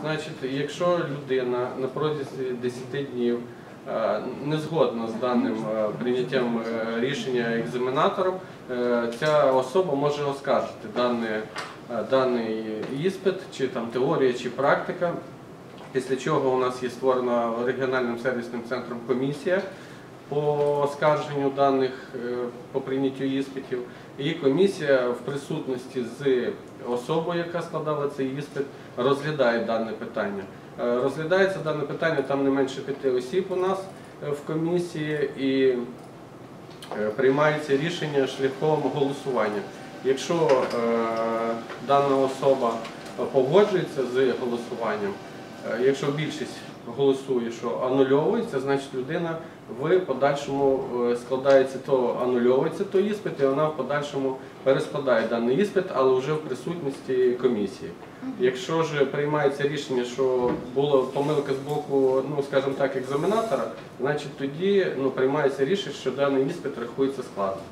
Значить, якщо людина на протязі 10 днів е, не згодна з даним е, прийняттям е, рішення екзаменатором, ця особа може оскаржити даний іспит, чи там теорія, чи практика. Після чого у нас є створена регіональним сервісним центром комісія по оскарженню даних е, по прийняттю іспитів. І комісія в присутності з особою, яка складала цей іспит, розглядає дане питання. Е, Розглядається дане питання там не менше п'яти осіб у нас е, в комісії і приймається рішення шляхом голосування. Якщо дана особа погоджується з голосуванням, якщо більшість голосує, що анульовується, значить людина в подальшому е, складається то анульовується той іспит, і вона в подальшому перескладає даний іспит, але вже в присутності комісії. Якщо ж приймається рішення, що була помилка з боку, ну скажімо так, екзаменатора, значить тоді ну, приймається рішення, що даний іспит рахується складним.